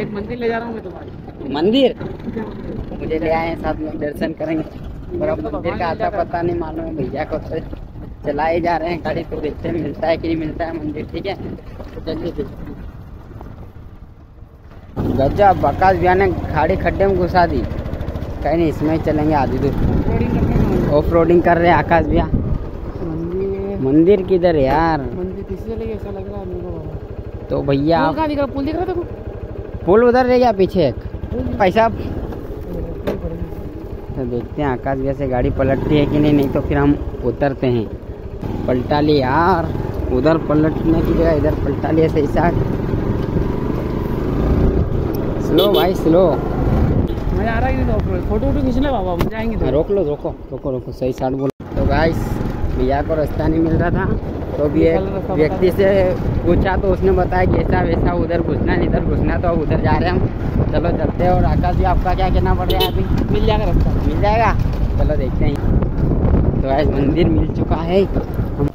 एक मंदिर ले जा रहा हूँ मैं तुम्हारे मंदिर? मुझे ले आए साथ में दर्शन करेंगे। और अब मंदिर का आता पता नहीं मालूम है भैया को तो चलाए जा रहे हैं गाड़ी तो देखते हैं मिलता है कि नहीं मिलता है मंदिर ठीक है? तो चलिए हैं गजब भैया ने गाड़ी खड्डे में घुसा दी। कहीं नहीं इसमें ही चलेंगे आधी दूर। ऑफ़ रोडिंग कर रहे हैं आकाश भैया। मंदिर। किधर यार? मंदिर किसी ऐसा लग रहा है तो भैया पुल दिख रहा पुल दिख रहा था पुल उधर रह गया पीछे एक। पैसा तो देखते हैं आकाश भैया से गाड़ी पलटती है कि नहीं नहीं तो फिर हम उतरते हैं। पलटा ली यार। उधर पलटने की जगह इधर पलटा लिया सही साथ स्लो भाई स्लो मज़ा आ रहा है फ़ोटो वोटो खींच ले बाबा जाएँगे तो। रोक लो रोको रोको रोको सही साइड बोलो। तो गाइस भैया को रास्ता नहीं मिल रहा था। तो भी एक व्यक्ति से पूछा तो उसने बताया कि ऐसा वैसा उधर घुसना है इधर घुसना तो उधर जा रहे हैं हम। चलो चलते हैं। और आकाश जी आपका क्या कहना पड़ रहा है अभी? मिल जाएगा रास्ता। मिल जाएगा? चलो देखते हैं। तो आज मंदिर मिल चुका है। हम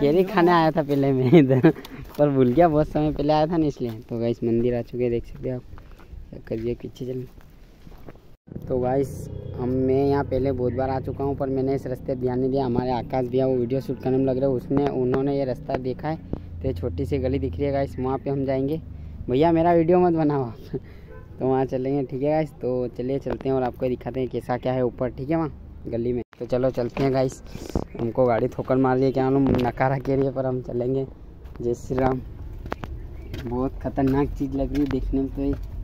केरी खाने आया था पहले मैं इधर पर भूल गया बहुत समय पहले आया था ना इसलिए। तो गाइस मंदिर आ चुके हैं देख सकते हो आप। करिए पीछे चलिए तो गाइस हम, मैं यहाँ पहले बहुत बार आ चुका हूँ, पर मैंने इस रास्ते ध्यान नहीं दिया। हमारे आकाश भैया, वो वीडियो शूट करने में लग रहे हैं, उसने, उन्होंने ये रास्ता देखा है। तो ये छोटी सी गली दिख रही है गाइस वहाँ पे हम जाएँगे। भैया, मेरा वीडियो मत बनाओ तो वहाँ चलेंगे, ठीक है गाइस तो चलिए, चलते हैं और आपको दिखाते हैं कैसा क्या है ऊपर, ठीक है, वहाँ गली में। तो चलो, चलते हैं गाइस हमको गाड़ी ठोकर मार है, क्या नकारा के है, पर हम चलेंगे। जय श्री राम। बहुत खतरनाक चीज़ लग रही है देखने में तो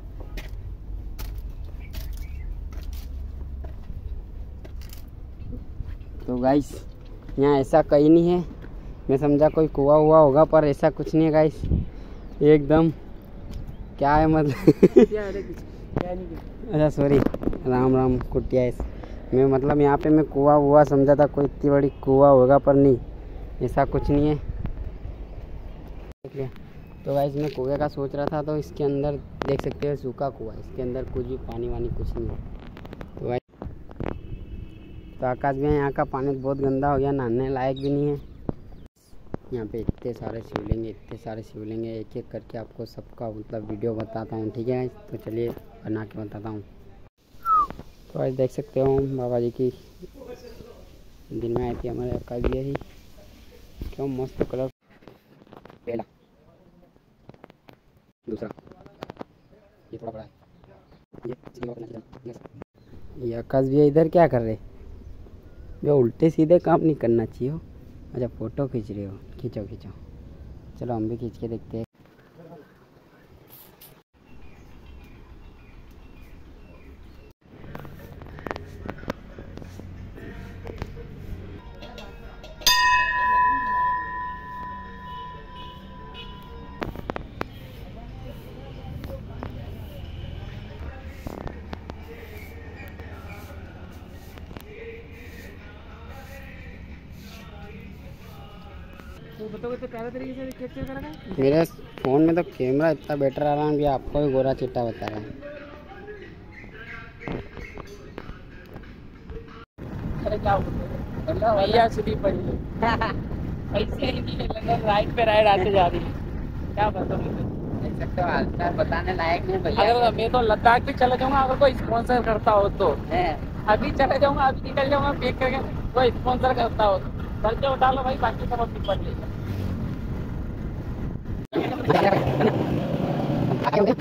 तो गाइस यहाँ ऐसा कहीं नहीं है। मैं समझा कोई कुआ हुआ होगा, पर ऐसा कुछ नहीं है गाइस एकदम, क्या है मतलब। अच्छा सॉरी राम राम, कुटिया मैं मतलब यहाँ पे मैं कुआ हुआ, समझा था कोई इतनी बड़ी कुआ होगा, पर नहीं, ऐसा कुछ नहीं है। तो गाइस मैं कुएँ का सोच रहा था तो इसके अंदर देख सकते हो, सूखा कुआ इसके अंदर कुछ भी पानी वानी कुछ नहीं है। तो आकाश भैया यहाँ का पानी बहुत गंदा हो गया, नहाने लायक भी नहीं है। यहाँ पे इतने सारे शिवलिंग, इतने सारे शिवलिंग है एक एक करके आपको सबका मतलब वीडियो बताता हूँ, ठीक है? तो चलिए, बना के बताता हूँ। तो आज देख सकते हो बाबा जी की दिन में आई थी हमारे आकाश भैया ही क्यों मस्त कलर? पहला। दूसरा। ये थोड़ा बड़ा है। ये आकाश भैया इधर क्या कर रहे? भैया उल्टे सीधे काम नहीं करना चाहिए अच्छा फ़ोटो खींच रहे हो। खींचो खींचो। चलो, हम भी खींच के देखते हैं। तो बताओ तरीके से कैप्चर करा है मेरे फ़ोन में तो कैमरा इतना बेटर आ रहा है कि आपको भी गोरा चिट्टा बता रहा है। अरे क्या बोलते भैया सुनी पड़ी ऐसे ही राइट पे राइट आते जा रही है। क्या बताऊँ? देख सकते हालचाल बताने लायक नहीं अगर मैं तो लद्दाख भी चला जाऊँगा अगर कोई स्पॉन्सर करता हो तो। है। अभी चले जाऊँगा अभी निकल जाऊँगा पैक करके कोई स्पॉन्सर करता हो तो। खर्चे उठा लो भाई बाकी सब अपनी पड़ लेगा। आगे